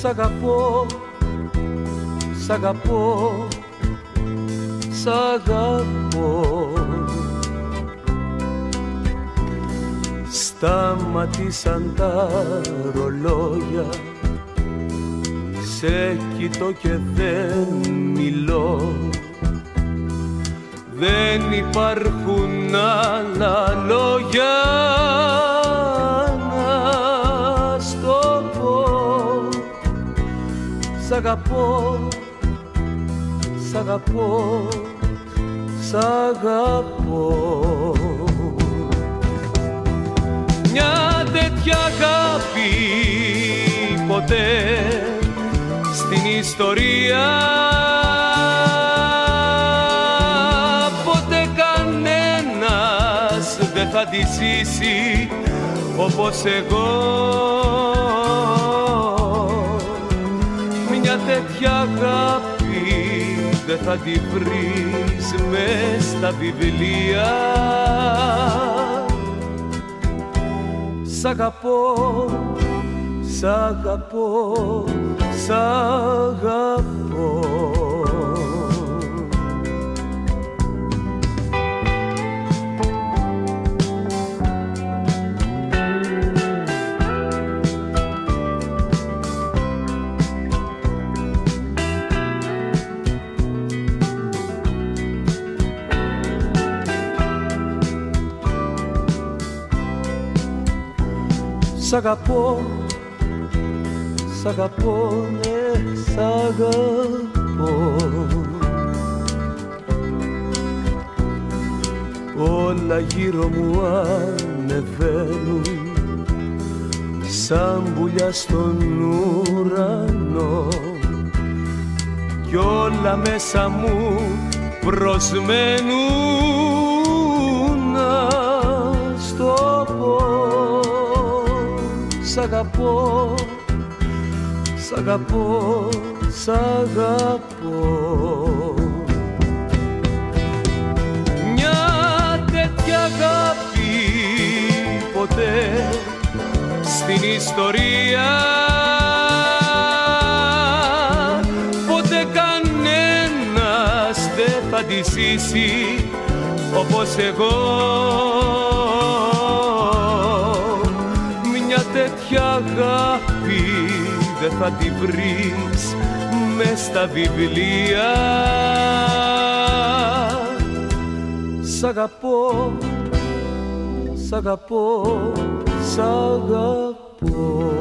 Σ' αγαπώ, σ' αγαπώ, σ' αγαπώ. Σταματήσαν τα ρολόγια Σε κοιτώ και δεν μιλώ. Δεν υπάρχουν άλλα λόγια αγαπώ, σ' αγαπώ, σ' αγαπώ. Μια τέτοια αγάπη ποτέ στην ιστορία. Ποτέ κανένας δεν θα τη ζήσει όπως εγώ τέτοια αγάπη δεν θα τη βρεις μες στα βιβλία. Σ' αγαπώ, σ' αγαπώ, σ' αγαπώ Σ' αγαπώ, σ' αγαπώ, ναι, σ' αγαπώ. Όλα γύρω μου ανεβαίνουν σαν πουλιά στον ουρανό. Κι όλα μέσα μου προσμένουν Σ' αγαπώ, σ' αγαπώ, σ' αγαπώ. Μια τέτοια αγάπη ποτέ στην ιστορία. Ποτέ κανένας δεν θα τη ζήσει όπως εγώ τέτοια αγάπη δεν θα τη βρεις μες στα βιβλία. Σ' αγαπώ, σ' αγαπώ, σ' αγαπώ